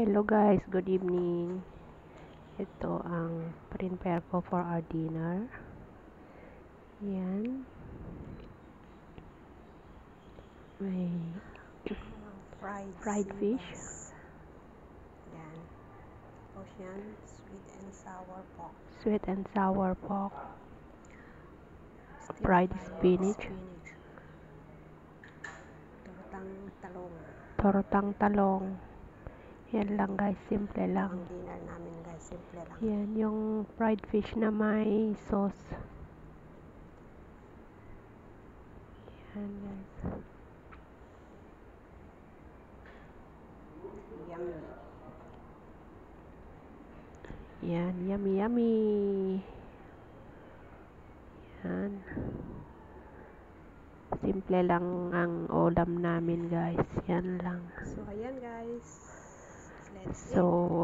Hello guys, good evening. Ito ang prepare ko for our dinner. Yan. May fried, fried fish. Yan. Tapos yan, sweet and sour pork. Sweet and sour pork. Fried fried spinach. spinach. Tortang talong. Tortang talong. Yan lang guys, simple Ang lang. dinner namin guys, simple lang. Yan, yung fried fish na may sauce. Yan guys. Yummy. Yan, yummy yummy. Yan. Simple lang ang ulam namin guys. Yan lang. So, ayan guys. so